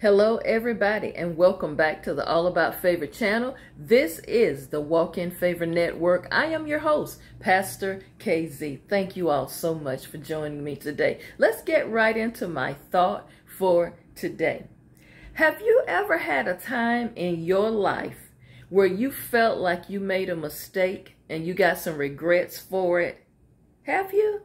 Hello, everybody, and welcome back to the All About Favor channel. This is the Walk in Favor Network. I am your host, Pastor KZ. Thank you all so much for joining me today. Let's get right into my thought for today. Have you ever had a time in your life where you felt like you made a mistake and you got some regrets for it? Have you?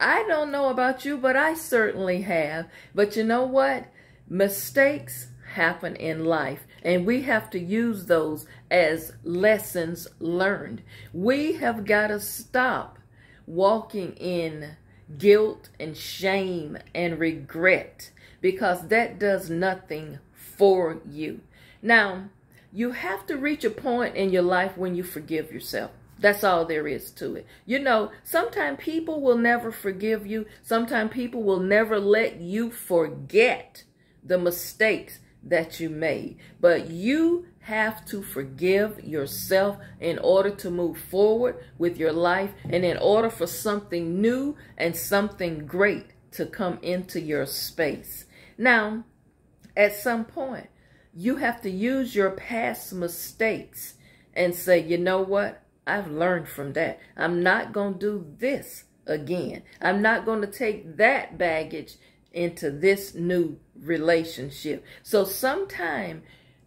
I don't know about you, but I certainly have. But you know what? Mistakes happen in life, and we have to use those as lessons learned. We have got to stop walking in guilt and shame and regret because that does nothing for you. Now, you have to reach a point in your life when you forgive yourself. That's all there is to it. You know, sometimes people will never forgive you. Sometimes people will never let you forget the mistakes that you made. But you have to forgive yourself in order to move forward with your life and in order for something new and something great to come into your space. Now, at some point, you have to use your past mistakes and say, you know what? I've learned from that. I'm not going to do this again. I'm not going to take that baggage into this new relationship. So sometime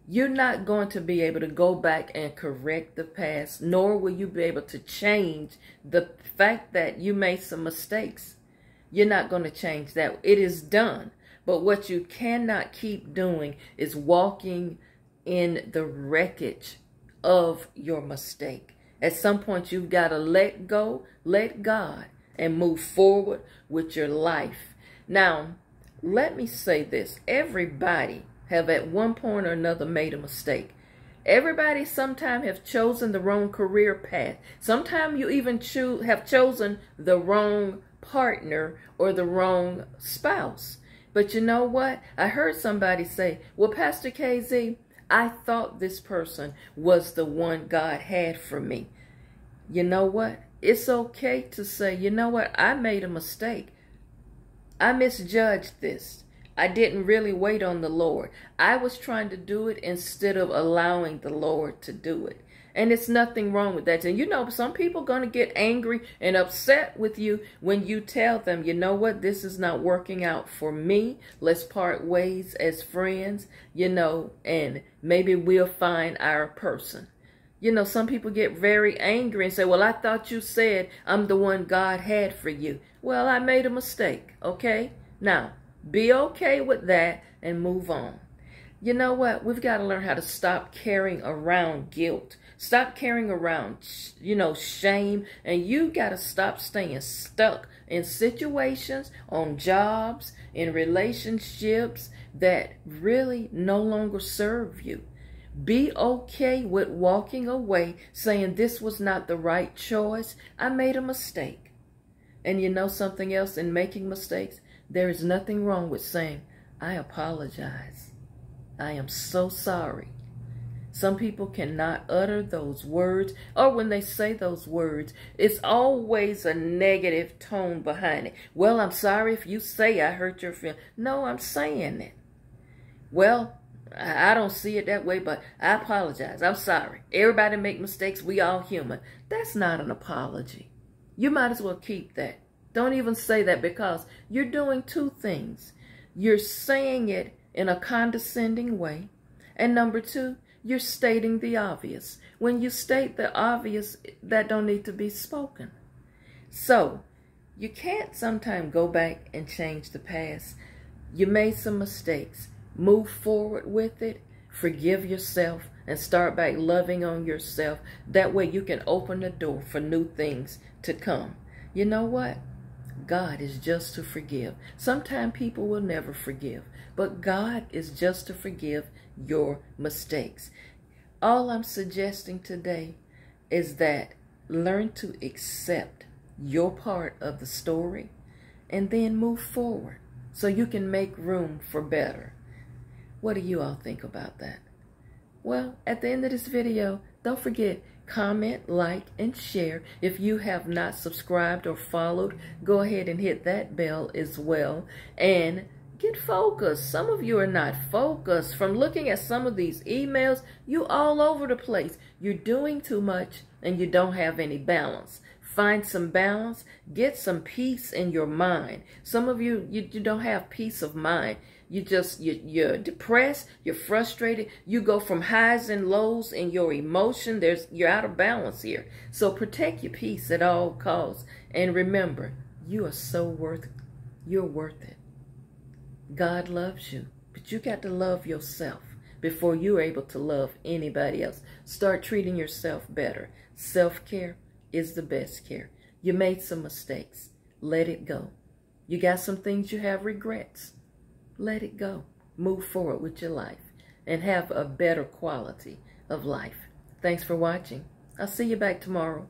you're not going to be able to go back and correct the past, nor will you be able to change the fact that you made some mistakes. You're not going to change that. It is done. But what you cannot keep doing is walking in the wreckage of your mistake. At some point, you've got to let go, let God, and move forward with your life. Now, let me say this. Everybody have at one point or another made a mistake. Everybody sometime have chosen the wrong career path. Sometimes you even have chosen the wrong partner or the wrong spouse. But you know what? I heard somebody say, well, Pastor KZ, I thought this person was the one God had for me. You know what? It's okay to say, you know what? I made a mistake. I misjudged this. I didn't really wait on the Lord. I was trying to do it instead of allowing the Lord to do it. And it's nothing wrong with that. And you know, some people going to get angry and upset with you when you tell them, you know what, this is not working out for me. Let's part ways as friends, you know, and maybe we'll find our person. You know, some people get very angry and say, well, I thought you said I'm the one God had for you. Well, I made a mistake, okay? Now, be okay with that and move on. You know what? We've got to learn how to stop carrying around guilt. Stop carrying around, you know, shame. And you got to stop staying stuck in situations, on jobs, in relationships that really no longer serve you. Be okay with walking away saying this was not the right choice. I made a mistake. And you know something else in making mistakes? There is nothing wrong with saying, I apologize. I am so sorry. Some people cannot utter those words, or when they say those words, it's always a negative tone behind it. Well, I'm sorry if you say I hurt your feelings. No, I'm saying it. Well, I don't see it that way, but I apologize. I'm sorry. Everybody make mistakes. We all human. That's not an apology. You might as well keep that. Don't even say that because you're doing two things. You're saying it in a condescending way. And number two, you're stating the obvious. When you state the obvious, that don't need to be spoken. So, you can't sometimes go back and change the past. You made some mistakes move forward with it, forgive yourself, and start back loving on yourself. That way you can open the door for new things to come. You know what? God is just to forgive. Sometimes people will never forgive, but God is just to forgive your mistakes. All I'm suggesting today is that learn to accept your part of the story and then move forward so you can make room for better. What do you all think about that? Well, at the end of this video, don't forget, comment, like, and share. If you have not subscribed or followed, go ahead and hit that bell as well. And Get focused. Some of you are not focused. From looking at some of these emails, you all over the place. You're doing too much and you don't have any balance. Find some balance. Get some peace in your mind. Some of you, you, you don't have peace of mind. You just, you, you're depressed. You're frustrated. You go from highs and lows in your emotion. There's, you're out of balance here. So protect your peace at all costs. And remember, you are so worth, you're worth it. God loves you, but you got to love yourself before you're able to love anybody else. Start treating yourself better. Self-care is the best care. You made some mistakes. Let it go. You got some things you have regrets. Let it go. Move forward with your life and have a better quality of life. Thanks for watching. I'll see you back tomorrow.